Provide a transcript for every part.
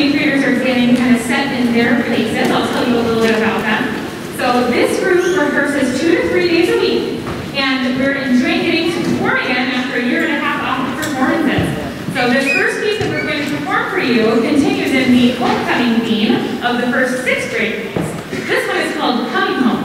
eighth graders are getting kind of set in their places. I'll tell you a little bit about them. So this group rehearses two to three days a week, and we're enjoying getting to perform again after a year and a half off of performances. So this first piece that we're going to perform for you continues in the homecoming theme of the first sixth grade piece. This one is called Coming Home,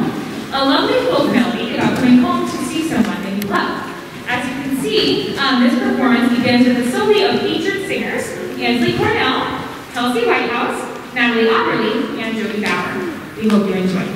a lovely folk melody about coming home to see someone that you love. As you can see, um, this performance begins with a soli of featured singers, Ansley Cornell, Kelsey Whitehouse, Natalie Opperly, and Jody Bauer. We hope you enjoy.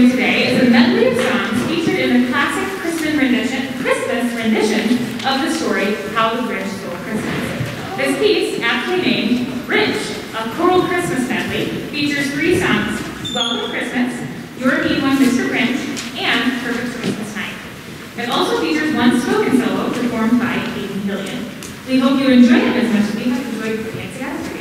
You today is a medley of songs featured in the classic Christmas rendition, Christmas rendition of the story How the Grinch Stole Christmas. This piece, aptly named Grinch, a choral Christmas medley, features three songs: Welcome Christmas, You're a Mean One, Mr. Grinch, and Perfect Christmas Night. It also features one spoken solo performed by Aiden Hillian. We hope you enjoy it as much as we have enjoyed putting it together for you.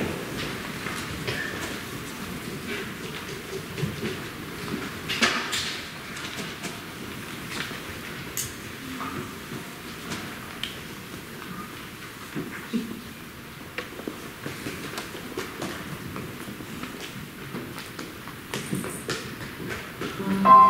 Happy